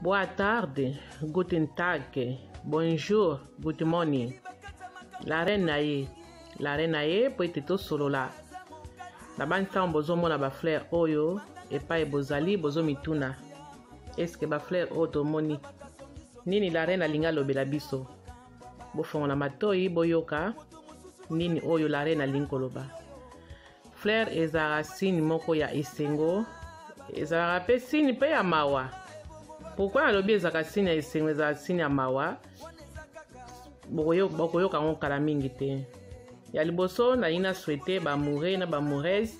Boa tarde, guten tag, bonjour, good morning. La reine na ye, la reine na ye mpo ete tosolola na bantango bozomona bafleur oyo epai bozali bozomituna eske bafleur oyo tomoni nini la reine alingi alobela biso bofongola matoi boyoka nini oyo la reine alingi koloba Fleur ezalaka signe moko ya esengo, ezalaka mpe signe mpe ya mawa. Pourquoi nalobi ezalaka signe ya esengo, ezalaka signe ya mawa? Bokoyoka yango kala mingi te. Ya liboso nalingi na souhaite ba amoureux na ba amoureuses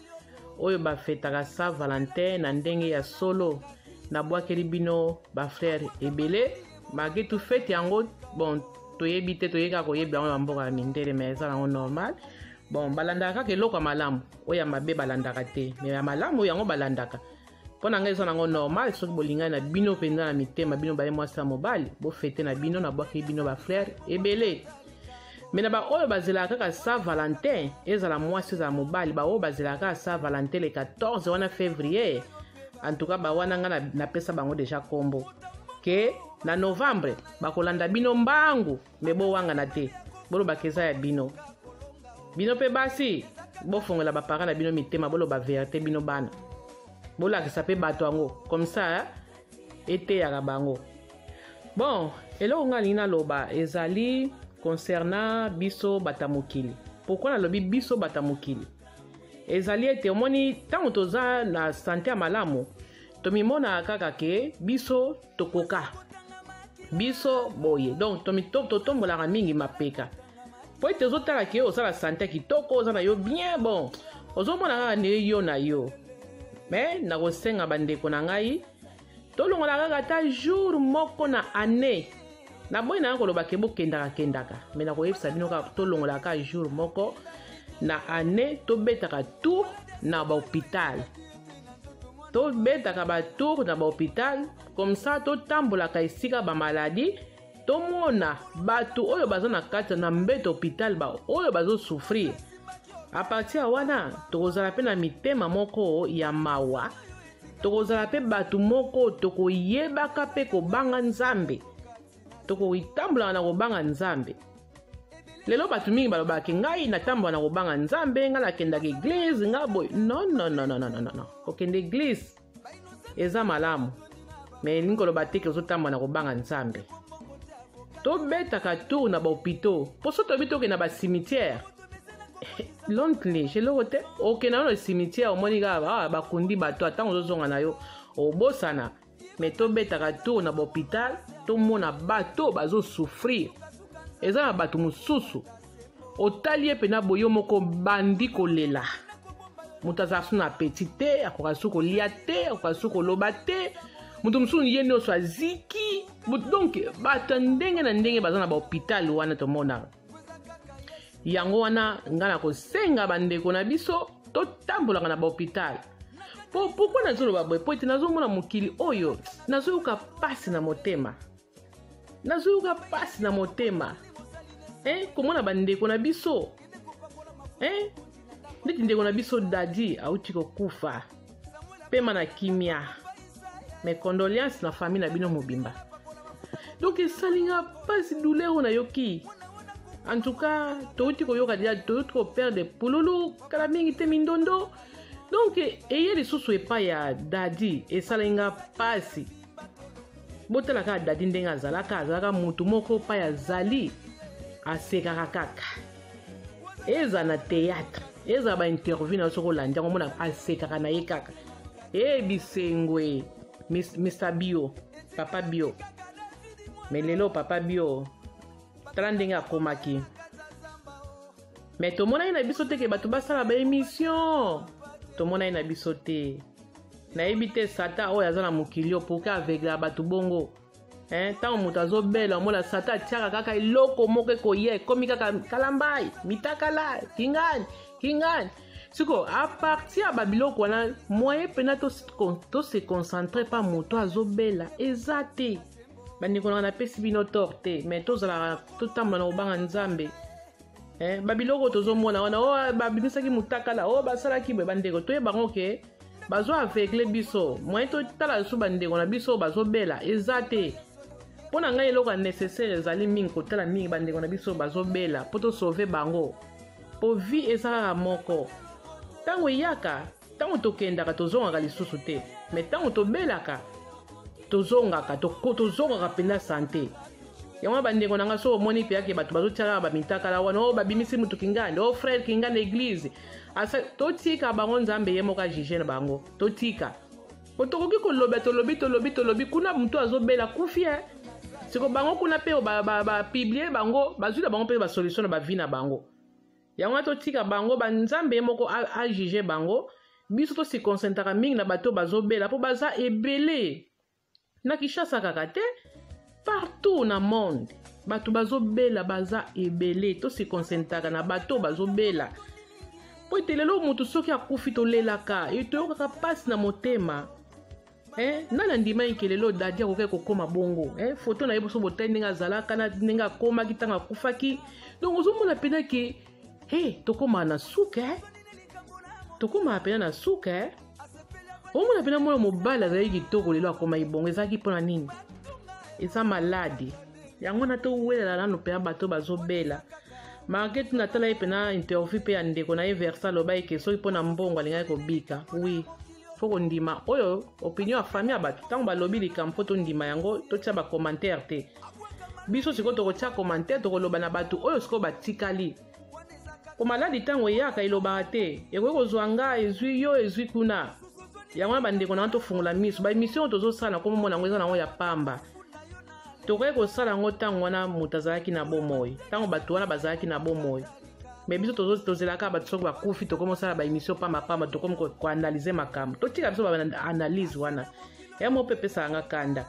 oyo bafetaka sa valentin na ndenge ya solo nabwakeli bino bafrere ebele malgré tout fete yango bon toyebi te toyei kaka koyebi yango na mboka ya mindele mais eza nango normal bon balandaka kaka eloko ya malamu oyo ya mabe balandaka te mais ya malamu yango balandaka mpo na ngai eza nango normal soki bolingani na bino mpenza na mitema bino baye mwasi ya mobali bofete na bino nabwakeli bino baflere ebele me na baoyo bazelaka kaka sa valentin ezala mwasi ezala mobali baoyo bazelaka kaka sa valentin le 14 wana février en tout cas bawana ngai napesa na bango deja nkombo ke na novembre bakolanda bino mbangu me bowangana te bolobaka eza ya bino bino mpe basi bofongola bapara na bino mitema boloba verite bino bana bolakisa mpe bato yango komsa eteyaka bango Bon, eloko nga lingi na loba ezali concernant biso bata mokili. Pourquoi na lobi biso bata mokili? Ezali ete omoni tango toza na sante ya malamu, tomimona kaka ke biso tokoka. Biso boye. Donc totombolaka mingi mapeka. Po ete ozotala ke oza na sante ya kitoko, oza na yo bien bon. Ozomona kaka nde yo na yo. Mais nakosenga bandeko na ngai tolongola kaka ata jour moko na année naboyi nanga koloba ke bokendaka kendaka me nakoyebisa bino kaka tolongola kaka jour moko na année tobetaka tour na bahopital tobetaka batour na bahopital comme ça totambolaka esika bamaladi tomona bato oyo baza na kati na mbeto hopital baoyo bazosouffrir apartir ya wana tokozala mpe na mitema moko ya mawa tokozala mpe bato moko oyo tokoyebaka mpe kobanga nzambe tokotambolaka na kobanga nzambe lelo bato mingi balobaka ke ngai natambola na kobanga nzambe ngai nakendaka eglize ngai boye nonnnnnnn kokende eglize eza malamu me elingi koloba te ke ozotambola na kobanga nzambe tobetaka tour na bahopitau mpo so toyebi tokende na basimitiere lonely eloko te okenda no na cimetière omoni kaka ah, bakundi bato atango ozozonga na yo obosana me tobetaka tour na bahopital tomona bato oyo bazosouffrir eza na bato mosusu otali ye mpena boyo moko bandi kolela moto azala su na apeti te akoka su kolia te akoka su koloba te moto mosusu ye nyonso aziki donc bato ya ndenge na ndenge baza na bahopital wana tomonaka yango wana nga na kosenga bandeko na biso totambolaka na bahopital po pourkui nazoloba boye po ete nazomona mokili oyo nazoyoka mpasi na motema nazoyoka mpasi na motema eh, komona bandeko na biso eh, ndeti ndeko na biso dadi auti kokufa pema na kimia mes condoléances na famille na bino mobimba donc esali nga mpasi douleur oyo nayoki en tout cas touti koyoka dia touti koperde pululu kala mingi te mindondo donc eye lisusu epai ya dadi esalaki nga mpasi botala kaka dadi ndenge azalaka azalaka motu moko epai azali asekaka kaka eza na théâtre eza ba interview na soko landi yango mona asekaka na ye kaka e bisengo e mr bio papa bio me lelo papa bio tala ndenge akomaki me tomonaki na biso te ke bato basala ba émission tomonaki na biso te nayebi te sata oyo aza na mokili oyo pourkui aveuglaka bato bongo eh, ntango moto azobela omona sata atiaka kaka eloko moko ekoya ekomi kaka kalambai mitakala kingani kingani siko apartir ya babiloko wana moye mpena tose concentre mpa moto azobela eza te bandeko nanga napesi bino tor te mai tozalaka totambola na kobanga nzambe Eh, babiloko tozomona wana o oh, babimisaki motakala o oh, basalaki boye bandeko toyeba yango ke bazo aveugle biso moyen totala lisusu bandeko na biso bazobela eza te mpo na ngai eloko ya necessaire ezali mingi kotala mingi bandeko na biso bazobela mpo tosauve bango mpo vie eza kaka moko ntango eyaka Tango tokendaka tozongaka lisusu te mais tango tobelaka tozongaka toko tozongaka mpenza sante yango na bandeko na ngai soki omoni mpe yake bato bazotiaka bamitakala wana o oh, babimisi motu kingande o oh, frere kingande eglize asa totika bango nzambe ye moko ajuge na bango totika po tokoki koloba tolobi tolobi tolobi kuna motu azobela kufi e siko bango kuna mpe bapiblie bango bazwi na bango mpe basolution na bavi na bango Yango wana totika bango ba nzambe ye moko a, a juge bango biso to se concentraka mingi na bato bazobela mpo baza ebele na kishasa kaka te partout na monde bato bazobela baza ebele to se concentraka na bato bazobela mpo ete lelo moto soki akufi tolelaka toyokaka mpasi na motema Eh, nani andimaki ke lelo dadi akokaki kokoma bongo eh, foto na ye boso botali ndenge azalaka na ndenge akomaki ntango akufaki donc ozomona mpena ke hey, eh, tokomaa na suka eh? tokomaa mpena na suka eh? omona mpena mwana mobali azalaki kitoko lelo akomaki bongo ezalaki mpo na nini eza maladi yango na towelala nano mpena bato bazobela market natala ye mpena interview mpe ya ndeko na ye versa alobaki ke soki mpo na mbongo alingaki kobika wi oui. fo kondima oyo opinion ya famille ya bato ntango balobi likambo fo tondima yango totya bacommentaire te biso sikoyo tokotya commentaire tokoloba na bato oyo sikoyo batikali mpo maladi ntango eyaka elobaka te ekoki kozwa nga ezwi yo ezwi kuna yango na bandeko na yango tofungola miso baemission oyo tozosala na nkombo mona yango eza na yango ya pamba tokokaki kosala yango ntango wana moto azalaki na bomoi ntango bato wana bazalaki na bomoi me biso tozelaka bato soki bakufi tokomi osala baémission pamapama tokomi koanalyse makambo totika biso baanalyse wana ya mo mpe epesaka nga kanda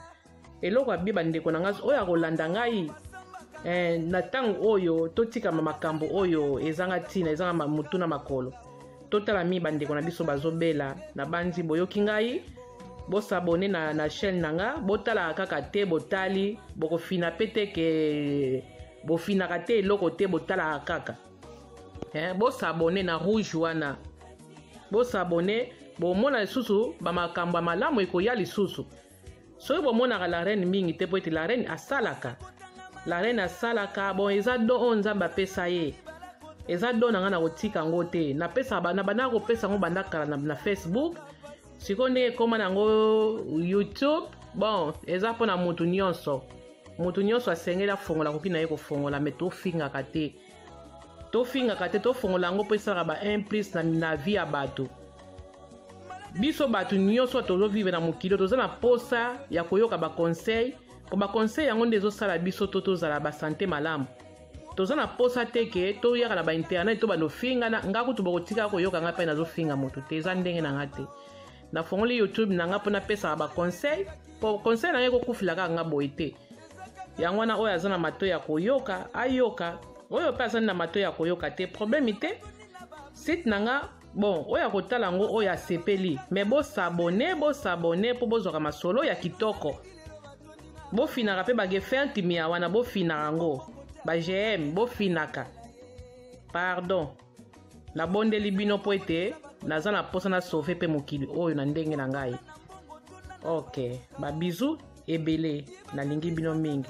eloko ya bie bandeko na ngai oyo akolanda ngai eh, na ntango oyo totikama makambo oyo ezanga ntina ezanga motu na makolo totala mi bandeko na biso bazobela na banzi boyoki ngai bosabone na, na chaîne na nga botalaka kaka te botali bokofina mpe te ke bofinaka te eloko te botalaka kaka eh, bosabone na rouge wana bosabone bomona lisusu bamakambo ya malamu ekoya lisusu soki bomonaka la reine mingi te mpo ete la reine asalaka la reine asalaka bon eza don oyo nzambe apesa ye eza don na ngai na kotika yango te napesa bana banda kopesa yango banda kala na, na facebook sikoyo ndenge ekóma na yango youtube bon eza mpo na motu nyonso moto nyonso asengeli afongola koki na ye kofongola me tofingaka te tofingaka te tofongola yango mpo esalaka ba implice na, na vie ya bato biso bato nyonso tozovivre na mokili toza na mposa ya koyoka baconseil mpo baconseil yango nde ezosala biso to tozala basante malamu toza na mposa te ke toyaka na bainternet to banda ofingana nga kutu bokotikaka koyoka ngai mpe nazofinga moto te eza ndenge na ngai te nafongoli youtube na nga mpo napesaka baconseil mpo conseil na nga ekokufela kaka nga boye te yango wana oyo aza na mato ya koyoka ayoka oyo mpe azali na mato ya koyoka te probleme te site na nga bon oyo akotala yango oyo asepeli me bosabone bosabone mpo bozwaka masolo ya kitoko bofinaka mpe bagefent mia wana bofinaka yango bagm bofinaka pardon nabondeli bino mpo ete naza na mposa na sauve mpe mokili oyo na ndenge na ngai ok babizu ebele nalingi bino mingi